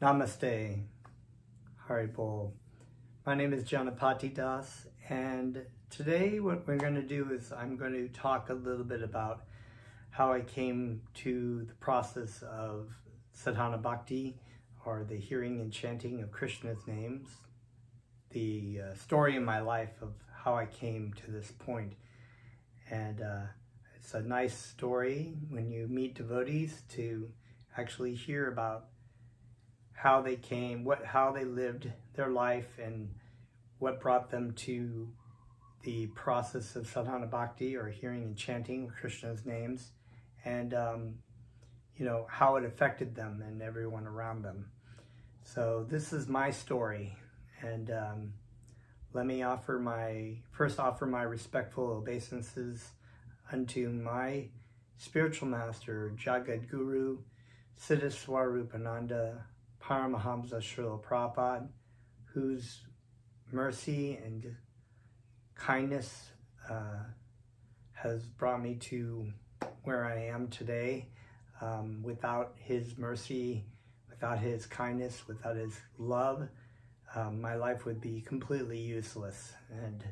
Namaste, Haribol. My name is Janapati Das, and today what we're going to do is I'm going to talk a little bit about how I came to the process of sadhana bhakti, or the hearing and chanting of Krishna's names, the uh, story in my life of how I came to this point. And uh, it's a nice story when you meet devotees to actually hear about how they came, what how they lived their life, and what brought them to the process of sadhana bhakti or hearing and chanting Krishna's names, and um, you know how it affected them and everyone around them. So this is my story, and um, let me offer my first offer my respectful obeisances unto my spiritual master, Jagat Guru, Siddhaswarupananda Paramahamsa Srila Prabhupada, whose mercy and kindness uh, has brought me to where I am today. Um, without his mercy, without his kindness, without his love, um, my life would be completely useless. And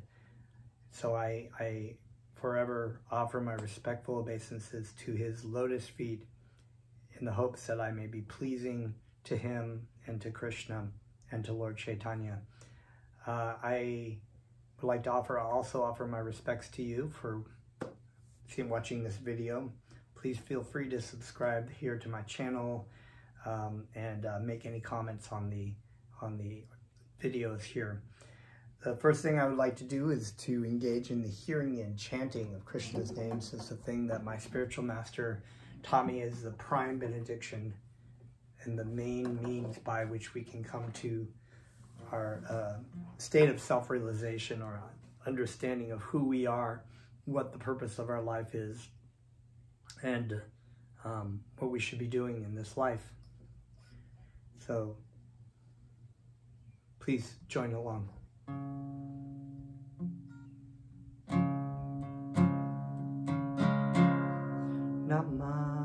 so I, I forever offer my respectful obeisances to his lotus feet in the hopes that I may be pleasing to him and to Krishna and to Lord Chaitanya. Uh, I would like to offer also offer my respects to you for seeing watching this video. Please feel free to subscribe here to my channel um, and uh, make any comments on the on the videos here. The first thing I would like to do is to engage in the hearing and chanting of Krishna's names. It's a thing that my spiritual master taught me as the prime benediction and the main means by which we can come to our uh, state of self realization or understanding of who we are, what the purpose of our life is, and um, what we should be doing in this life. So please join along. Not mine.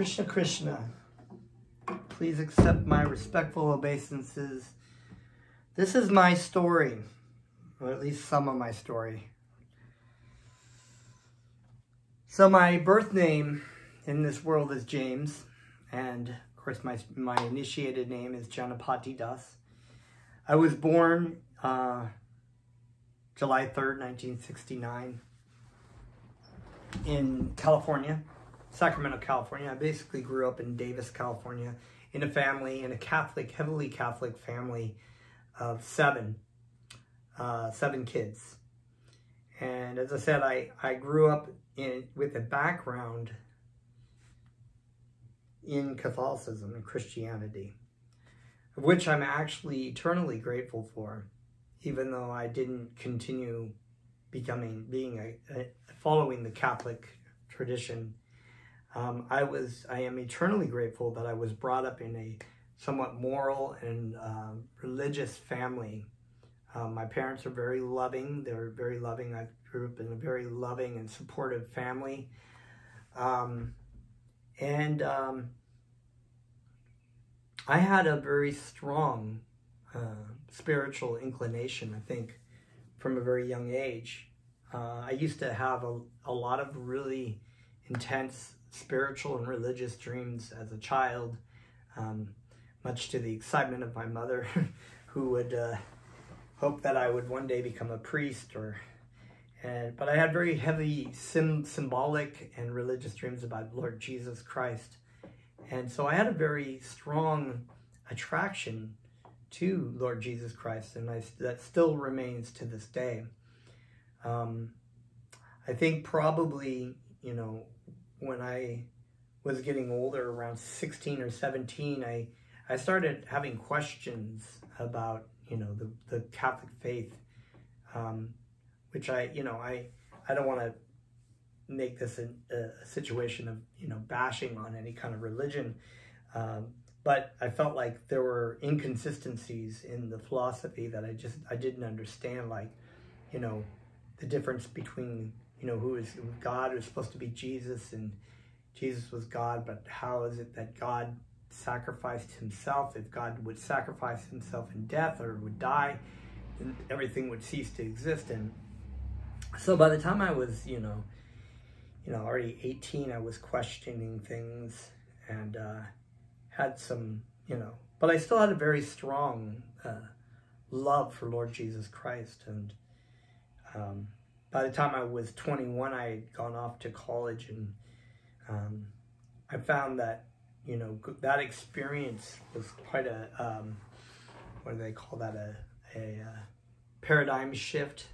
Krishna Krishna. Please accept my respectful obeisances. This is my story, or at least some of my story. So my birth name in this world is James, and of course my, my initiated name is Janapati Das. I was born uh, July 3rd, 1969 in California. Sacramento, California. I basically grew up in Davis, California, in a family, in a Catholic, heavily Catholic family of seven, uh, seven kids. And as I said, I, I grew up in, with a background in Catholicism and Christianity, of which I'm actually eternally grateful for, even though I didn't continue becoming, being a, a following the Catholic tradition um, I was, I am eternally grateful that I was brought up in a somewhat moral and uh, religious family. Um, my parents are very loving. They were very loving. I grew up in a very loving and supportive family. Um, and um, I had a very strong uh, spiritual inclination, I think, from a very young age. Uh, I used to have a, a lot of really intense spiritual and religious dreams as a child, um, much to the excitement of my mother, who would uh, hope that I would one day become a priest or and, but I had very heavy sim, symbolic and religious dreams about Lord Jesus Christ. And so I had a very strong attraction to Lord Jesus Christ, and I, that still remains to this day. Um, I think probably, you know, when I was getting older, around 16 or 17, I, I started having questions about, you know, the, the Catholic faith, um, which I, you know, I, I don't want to make this a, a, situation of, you know, bashing on any kind of religion. Um, but I felt like there were inconsistencies in the philosophy that I just, I didn't understand, like, you know, the difference between you know, who is God was supposed to be Jesus and Jesus was God, but how is it that God sacrificed himself? If God would sacrifice himself in death or would die, then everything would cease to exist. And so by the time I was, you know, you know, already 18, I was questioning things and uh, had some, you know, but I still had a very strong uh, love for Lord Jesus Christ. And um, by the time I was 21, I had gone off to college and um, I found that, you know, that experience was quite a, um, what do they call that, a, a uh, paradigm shift,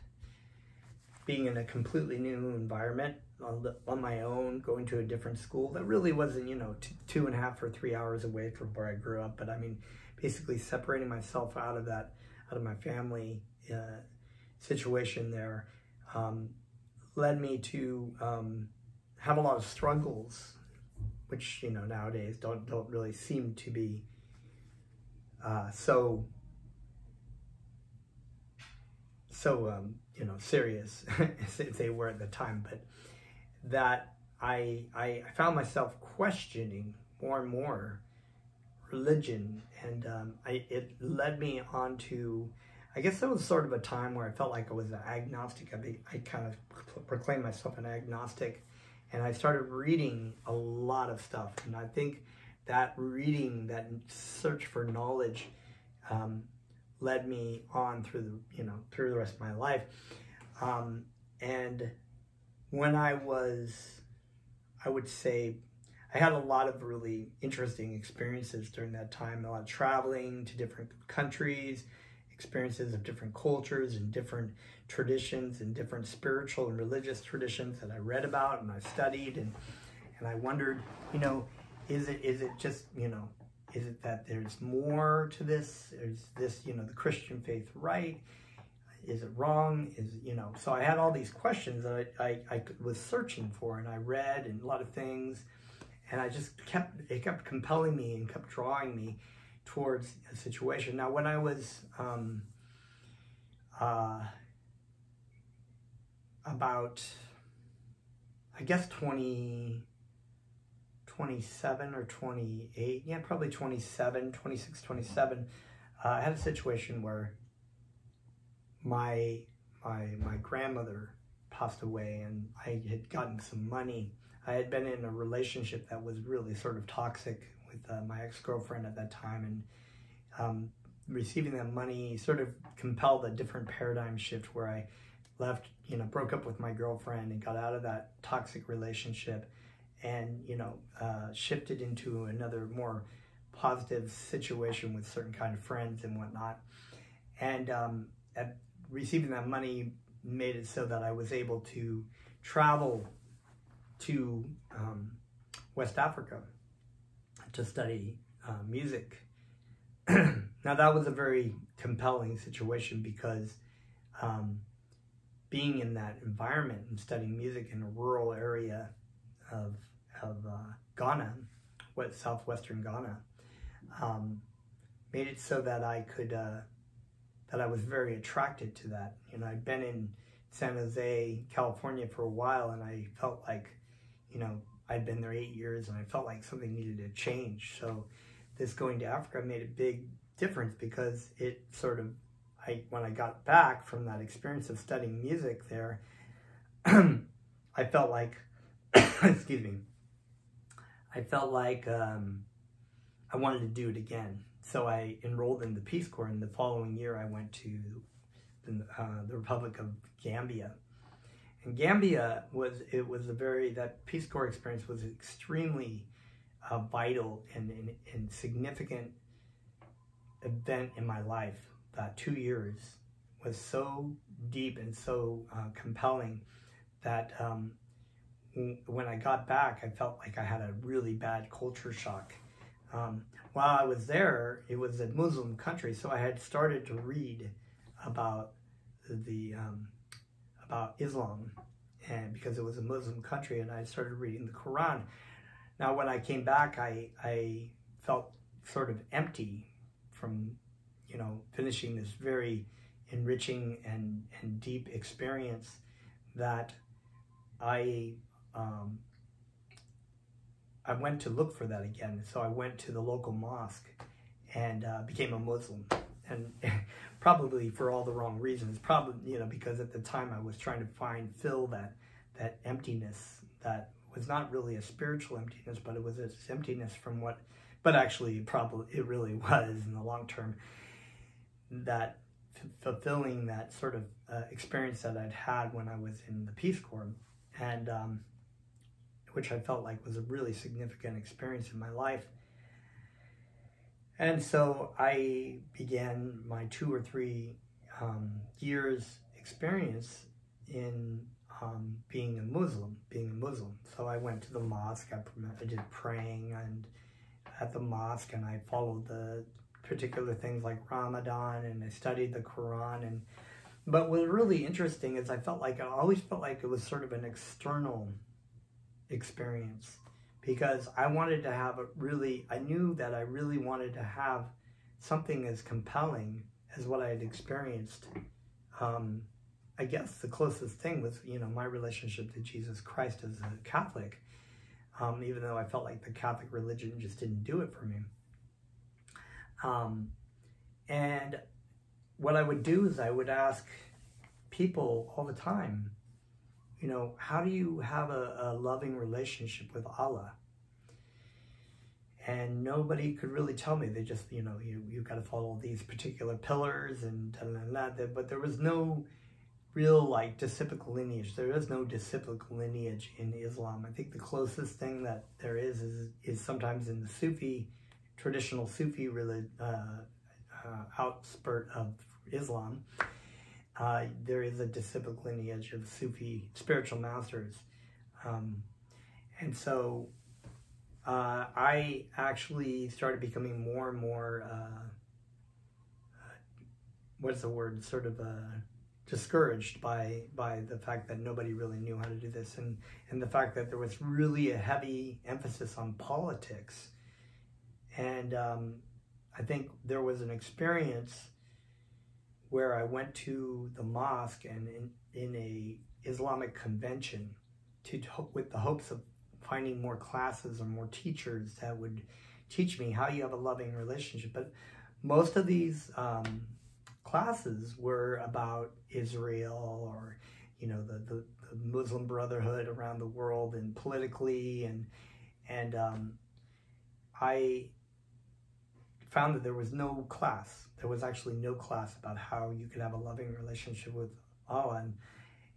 being in a completely new environment on, the, on, my own, going to a different school that really wasn't, you know, t- two and a half or three hours away from where I grew up. But I mean, basically separating myself out of that, out of my family uh, situation there um, led me to um, have a lot of struggles, which you know nowadays don't don't really seem to be. Uh, so so um, you know serious as they were at the time, but that I I found myself questioning more and more religion, and um, I, it led me on to I guess that was sort of a time where I felt like I was an agnostic. I, I kind of proclaimed myself an agnostic, and I started reading a lot of stuff. And I think that reading, that search for knowledge, um, led me on through the you know through the rest of my life. Um, and when I was, I would say, I had a lot of really interesting experiences during that time. A lot of traveling to different countries experiences of different cultures and different traditions and different spiritual and religious traditions that I read about and I studied and and I wondered, you know, is it is it just, you know, is it that there's more to this? Is this, you know, the Christian faith right? Is it wrong? Is you know? So I had all these questions that I, I, I was searching for, and I read and a lot of things, and I just kept it kept compelling me and kept drawing me towards a situation. Now, when I was um, uh, about, I guess, 20, 27 or 28, yeah, probably 27, 26, 27, uh, I had a situation where my my my grandmother passed away, and I had gotten some money. I had been in a relationship that was really sort of toxic with uh, my ex girlfriend at that time, and um, receiving that money sort of compelled a different paradigm shift where I left, you know, broke up with my girlfriend and got out of that toxic relationship and, you know, uh, shifted into another more positive situation with certain kind of friends and whatnot. And um, receiving that money made it so that I was able to travel to um, West Africa to study uh, music. now that was a very compelling situation because um, being in that environment and studying music in a rural area of, of uh, Ghana, what southwestern Ghana, um, made it so that I could uh, that I was very attracted to that. You know, I'd been in San Jose, California for a while, and I felt like, you know, I'd been there eight years, and I felt like something needed to change. So, this going to Africa made a big difference because it sort of, I when I got back from that experience of studying music there, I felt like, excuse me, I felt like um, I wanted to do it again. So I enrolled in the Peace Corps, and the following year I went to the, uh, the Republic of Gambia. Gambia was it was a very that Peace Corps experience was extremely uh, vital and, and, and, significant event in my life. That two years was so deep and so uh, compelling that um, when I got back, I felt like I had a really bad culture shock. Um, while I was there, it was a Muslim country, so I had started to read about the um, about Islam, and because it was a Muslim country, and I started reading the Quran. Now, when I came back, I I felt sort of empty from you know finishing this very enriching and and deep experience that I um, I went to look for that again. So I went to the local mosque and uh, became a Muslim. And probably for all the wrong reasons. Probably, you know, because at the time I was trying to find, fill that, that emptiness that was not really a spiritual emptiness, but it was this emptiness from what, but actually probably it really was in the long term, that fulfilling that sort of uh, experience that I'd had when I was in the Peace Corps. And, um, which I felt like was a really significant experience in my life. And so I began my two or three um, years experience in um, being a Muslim, being a Muslim. So I went to the mosque, I, did praying and at the mosque and I followed the particular things like Ramadan and I studied the Quran and but what was really interesting is I felt like I always felt like it was sort of an external experience because I wanted to have a really, I knew that I really wanted to have something as compelling as what I had experienced. Um, I guess the closest thing was, you know, my relationship to Jesus Christ as a Catholic, um, even though I felt like the Catholic religion just didn't do it for me. Um, and what I would do is I would ask people all the time, you know, how do you have a, a loving relationship with Allah? And nobody could really tell me. They just, you know, you, you've got to follow these particular pillars and that. But there was no real like disciplic lineage. There is no disciplic lineage in Islam. I think the closest thing that there is is, is sometimes in the Sufi, traditional Sufi uh, uh, outspurt of Islam uh, there is a disciplic lineage of Sufi spiritual masters. Um, and so uh, I actually started becoming more and more, uh, what's the word, sort of uh, discouraged by, by the fact that nobody really knew how to do this and, and the fact that there was really a heavy emphasis on politics. And um, I think there was an experience where I went to the mosque and in, in a Islamic convention to with the hopes of finding more classes or more teachers that would teach me how you have a loving relationship. But most of these um, classes were about Israel or, you know, the, the, the, Muslim Brotherhood around the world and politically. And, and um, I found that there was no class. There was actually no class about how you could have a loving relationship with Allah. And,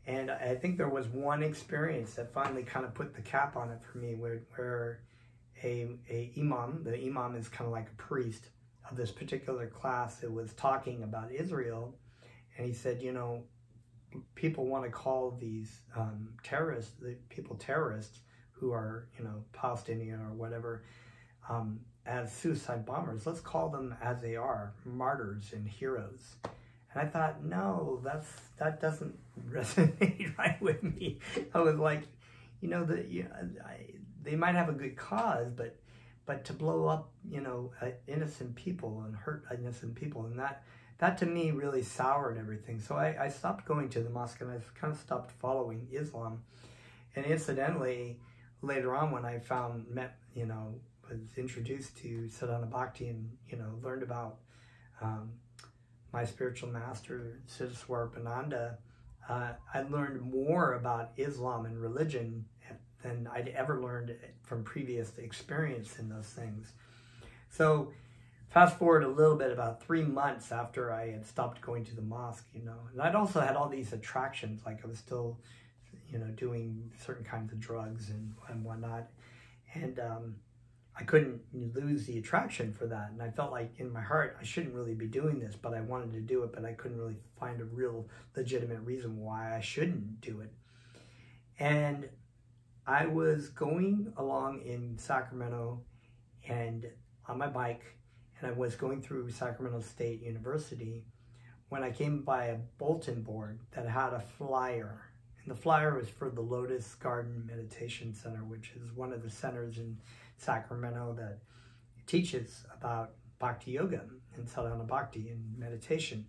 and I think there was one experience that finally kind of put the cap on it for me where, where a, a imam, the imam is kind of like a priest of this particular class that was talking about Israel. And he said, you know, people want to call these um, terrorists, the people terrorists who are, you know, Palestinian or whatever, um, as suicide bombers. Let's call them as they are, martyrs and heroes. And I thought, no, that's that doesn't resonate right with me. I was like, you know, the you know, I, they might have a good cause, but but to blow up, you know, uh, innocent people and hurt innocent people, and that that to me really soured everything. So I, I stopped going to the mosque and I kind of stopped following Islam. And incidentally, later on when I found met, you know, was introduced to Sadhana Bhakti and you know learned about um, my spiritual master Siddhaswarupananda, uh, I learned more about Islam and religion than I'd ever learned from previous experience in those things. So fast forward a little bit about three months after I had stopped going to the mosque, you know, and I'd also had all these attractions, like I was still, you know, doing certain kinds of drugs and, and whatnot. And um, I couldn't lose the attraction for that. And I felt like in my heart, I shouldn't really be doing this, but I wanted to do it, but I couldn't really find a real legitimate reason why I shouldn't do it. And I was going along in Sacramento and on my bike, and I was going through Sacramento State University when I came by a bulletin board that had a flyer. And the flyer was for the Lotus Garden Meditation Center, which is one of the centers in Sacramento that teaches about Bhakti Yoga and Sadhana Bhakti and meditation.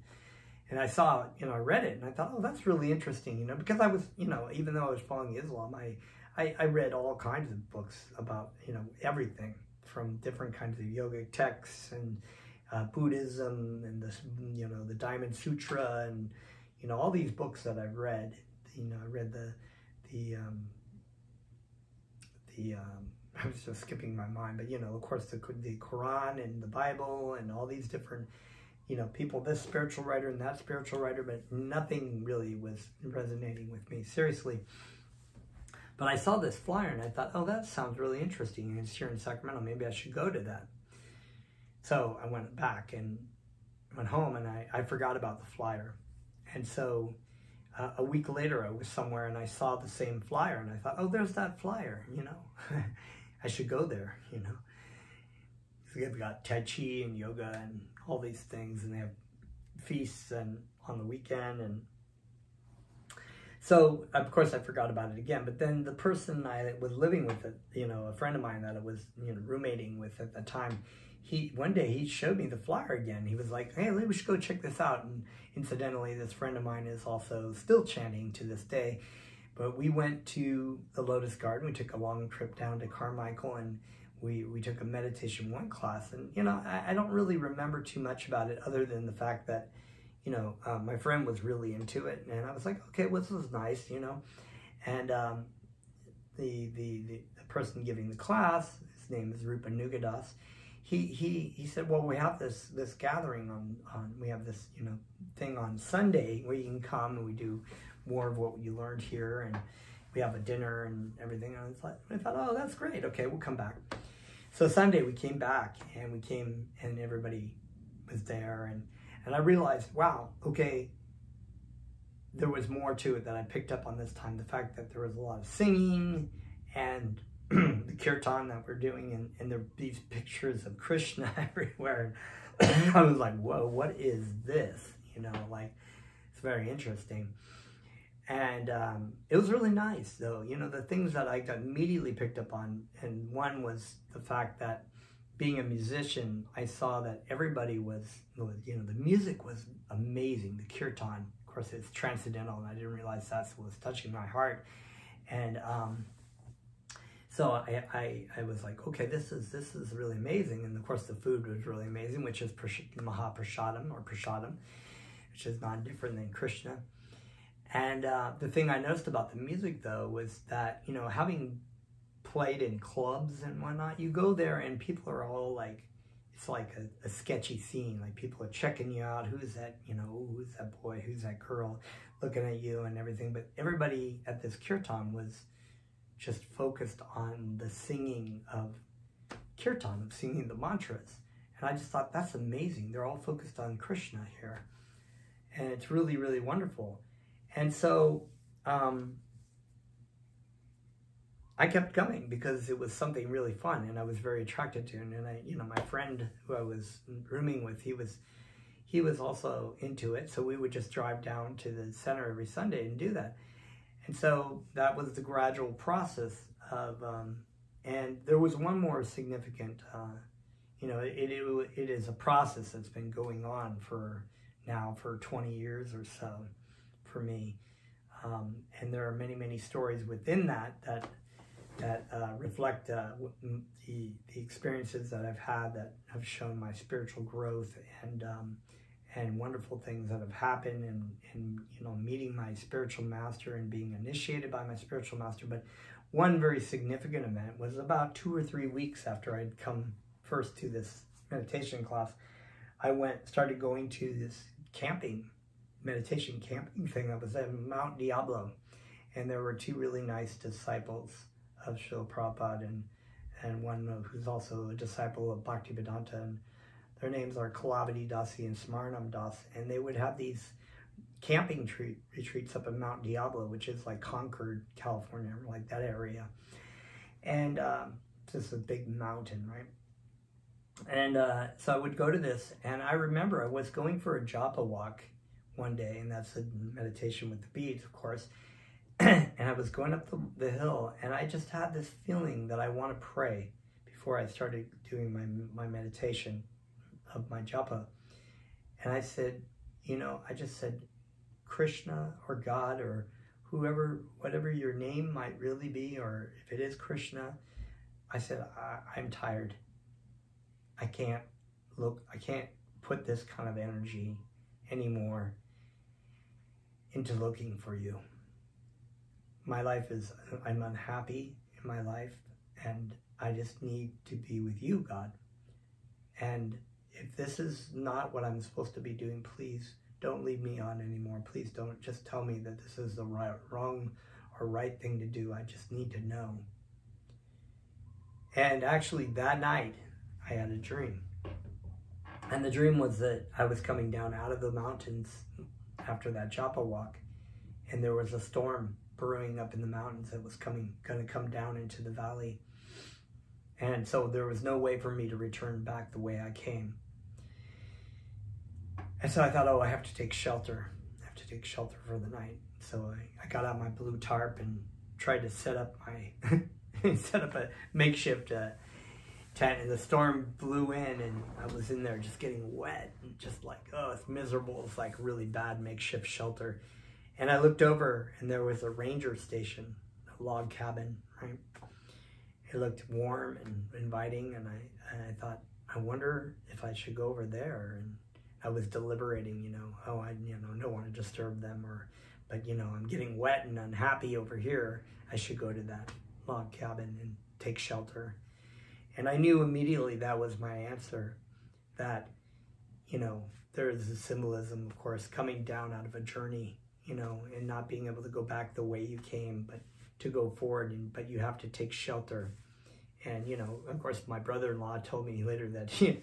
And I saw, you know, I read it and I thought, oh, that's really interesting, you know, because I was, you know, even though I was following Islam, I, I, I read all kinds of books about you know everything from different kinds of yogic texts and uh, Buddhism and this you know the Diamond Sutra and you know all these books that I've read. You know I read the the um, the um, I was just skipping my mind, but you know of course the the Quran and the Bible and all these different you know people this spiritual writer and that spiritual writer, but nothing really was resonating with me seriously. But I saw this flyer and I thought, oh, that sounds really interesting. It's here in Sacramento. Maybe I should go to that. So I went back and went home and I, I forgot about the flyer. And so uh, a week later, I was somewhere and I saw the same flyer and I thought, oh, there's that flyer, you know. I should go there, you know. They've got Tai Chi and yoga and all these things, and they have feasts and on the weekend and so of course I forgot about it again. But then the person I was living with, it, you know, a friend of mine that I was you know roommating with at the time, he one day he showed me the flyer again. He was like, "Hey, we should go check this out." And incidentally, this friend of mine is also still chanting to this day. But we went to the Lotus Garden. We took a long trip down to Carmichael and we, we took a meditation one class. And, you know, I, I don't really remember too much about it other than the fact that you know, um, my friend was really into it, and I was like, okay, well, this is nice, you know. And um, the, the, the the person giving the class, his name is Rupanuga Das. He he he said, well, we have this this gathering on on we have this you know thing on Sunday where you can come and we do more of what you learned here, and we have a dinner and everything. And I thought, oh, that's great. Okay, we'll come back. So Sunday we came back and we came and everybody was there and and I realized, wow, okay, there was more to it that I picked up on this time. The fact that there was a lot of singing and the kirtan that we're doing, and, and there these pictures of Krishna everywhere. I was like, whoa, what is this? You know, like, it's very interesting. And um, it was really nice, though. You know, the things that I got immediately picked up on, and one was the fact that being a musician, I saw that everybody was, you know, the music was amazing. The kirtan, of course, it's transcendental, and I didn't realize that's what was touching my heart. And um, so I, I, I was like, okay, this is this is really amazing, and of course the food was really amazing, which is Mahaprasadam or Prasadam, which is not different than Krishna. And uh, the thing I noticed about the music though was that you know having played in clubs and whatnot, you go there and people are all like, it's like a, a sketchy scene. Like people are checking you out. Who's that? You know, who's that boy? Who's that girl? Looking at you and everything. But everybody at this kirtan was just focused on the singing of kirtan, of singing the mantras. And I just thought that's amazing. They're all focused on Krishna here. And it's really, really wonderful. And so um, I kept going because it was something really fun and I was very attracted to it. And I, you know, my friend who I was rooming with, he was he was also into it. So we would just drive down to the center every Sunday and do that. And so that was the gradual process of, um, and there was one more significant, uh, you know, it, it, it is a process that's been going on for now for 20 years or so for me. Um, and there are many, many stories within that that that uh, reflect uh, the, the experiences that I've had that have shown my spiritual growth and um, and wonderful things that have happened and, and you know meeting my spiritual master and being initiated by my spiritual master but one very significant event was about two or three weeks after I'd come first to this meditation class I went started going to this camping meditation camping thing that was at Mount Diablo and there were two really nice disciples of Srila Prabhupada and and one who's also a disciple of Bhaktivedanta and their names are Kalavati Dasi and Smaranam Das, and they would have these camping treat, retreats up in Mount Diablo, which is like Concord, California, like that area. And um, just a big mountain, right? And uh, so I would go to this, and I remember I was going for a japa walk one day, and that's a meditation with the beads, of course. and I was going up the, the hill, and I just had this feeling that I want to pray before I started doing my, my meditation of my japa. And I said, you know, I just said, Krishna or God or whoever, whatever your name might really be, or if it is Krishna, I said, I, am tired. I can't look, I can't put this kind of energy anymore into looking for you. My life is, I'm unhappy in my life, and I just need to be with you, God. And if this is not what I'm supposed to be doing, please don't leave me on anymore. Please don't just tell me that this is the right, wrong or right thing to do. I just need to know. And actually, that night, I had a dream. And the dream was that I was coming down out of the mountains after that Japa walk, and there was a storm brewing up in the mountains that was coming, going to come down into the valley. And so there was no way for me to return back the way I came. And so I thought, oh, I have to take shelter. I have to take shelter for the night. So I, I got out my blue tarp and tried to set up my set up a makeshift uh, tent. And the storm blew in, and I was in there just getting wet and just like, oh, it's miserable. It's like really bad makeshift shelter. And I looked over, and there was a ranger station, a log cabin, right? It looked warm and inviting, and I and I thought, I wonder if I should go over there and I was deliberating, you know, oh, I, you know, don't want to disturb them or, but, you know, I'm getting wet and unhappy over here. I should go to that log cabin and take shelter. And I knew immediately that was my answer that, you know, there is a symbolism, of course, coming down out of a journey, you know, and not being able to go back the way you came, but to go forward, and, but you have to take shelter. And, you know, of course, my brother in law told me later that he, it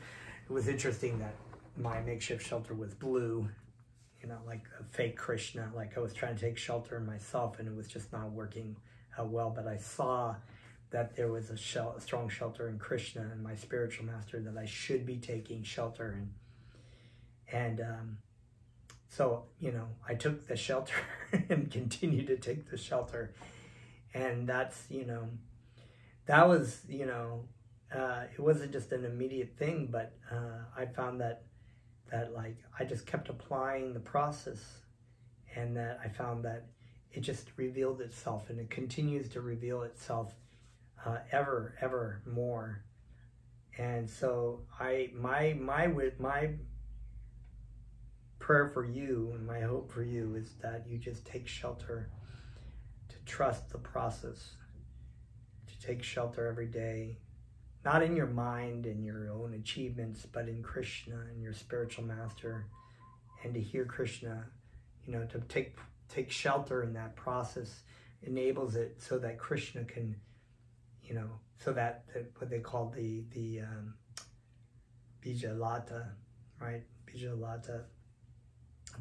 was interesting that my makeshift shelter was blue, you know, like a fake Krishna. Like I was trying to take shelter in myself and it was just not working uh, well. But I saw that there was a, shel- a strong shelter in Krishna and my spiritual master that I should be taking shelter in. And um, so, you know, I took the shelter and continued to take the shelter. And that's, you know, that was, you know, uh, it wasn't just an immediate thing, but uh, I found that that like I just kept applying the process and that I found that it just revealed itself and it continues to reveal itself uh, ever, ever more. And so I, my, my, with my prayer for you and my hope for you is that you just take shelter to trust the process, to take shelter every day, not in your mind and your own achievements, but in Krishna and your spiritual master, and to hear Krishna, you know, to take take shelter in that process enables it so that Krishna can, you know, so that, that what they call the the um, bija lata, right? Bija lata,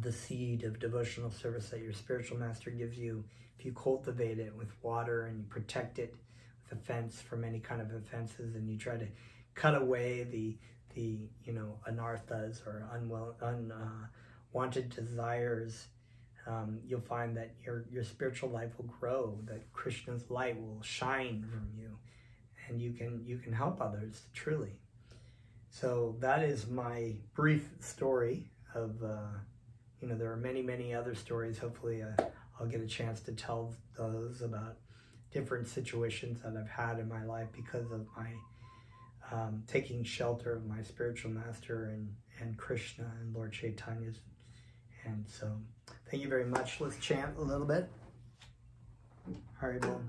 the seed of devotional service that your spiritual master gives you. If you cultivate it with water and you protect it with a fence from any kind of offenses, and you try to cut away the the you know anarthas or unwell unwanted uh, desires um, you'll find that your, your spiritual life will grow, that Krishna's light will shine from you, and you can you can help others truly. So that is my brief story of uh, you know there are many many other stories. Hopefully, uh, I'll get a chance to tell those about different situations that I've had in my life because of my um, taking shelter of my spiritual master and and Krishna and Lord Chaitanya's. And so. Thank you very much. Let's chant a little bit. Haribol.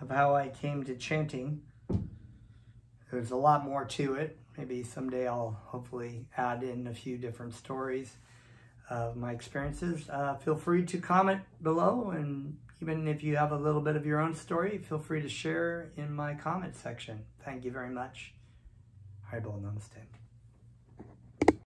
Of how I came to chanting. There's a lot more to it. Maybe someday I'll hopefully add in a few different stories of my experiences. Uh, feel free to comment below, and even if you have a little bit of your own story, feel free to share in my comment section. Thank you very much. Haribol Namaste.